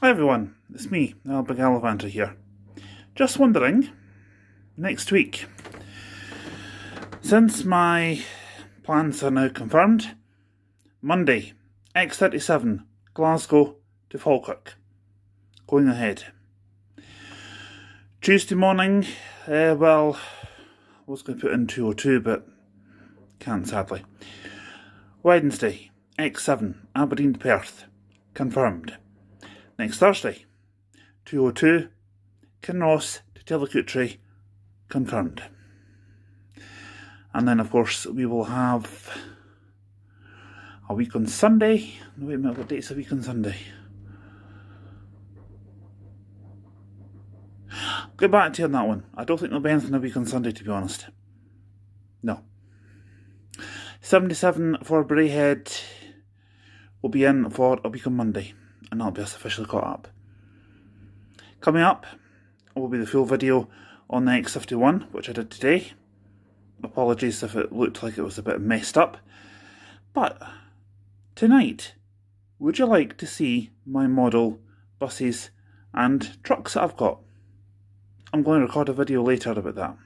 Hi everyone, it's me, Alba Galavanter here. Just wondering, next week, since my plans are now confirmed, Monday, X37, Glasgow to Falkirk, going ahead. Tuesday morning, uh, well, I was going to put in 202, but can't sadly. Wednesday, X7, Aberdeen to Perth, confirmed. Next Thursday, 202, Kinross to Tillicoultry, confirmed. And then, of course, we will have a week on Sunday. No, wait a minute, what a week on Sunday? Get back to you on that one. I don't think there'll be anything a week on Sunday, to be honest. No. 77 for Braehead will be in for a week on Monday and that'll be us officially caught up. Coming up will be the full video on the X51, which I did today. Apologies if it looked like it was a bit messed up. But tonight, would you like to see my model buses and trucks that I've got? I'm going to record a video later about that.